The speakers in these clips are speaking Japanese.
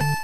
you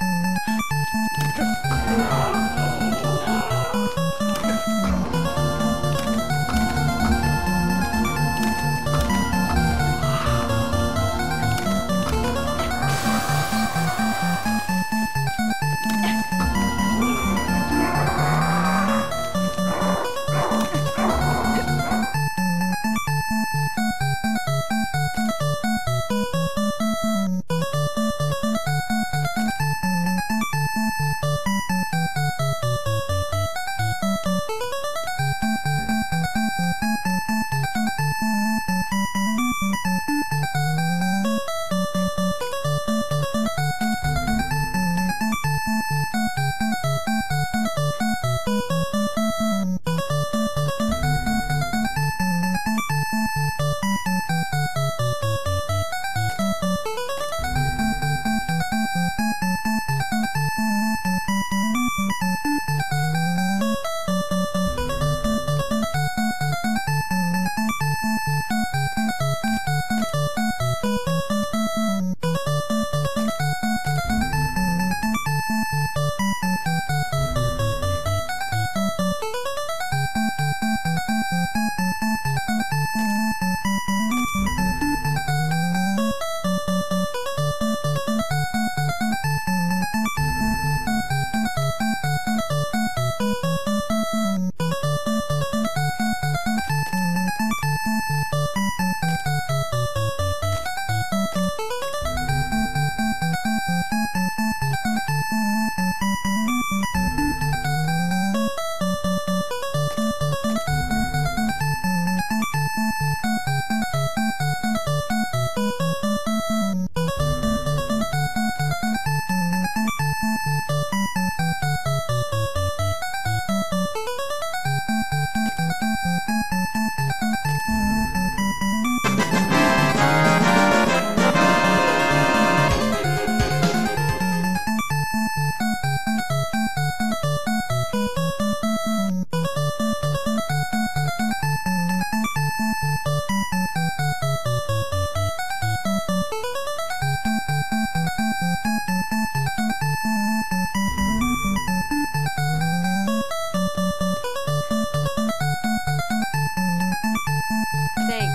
Música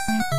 Thanks.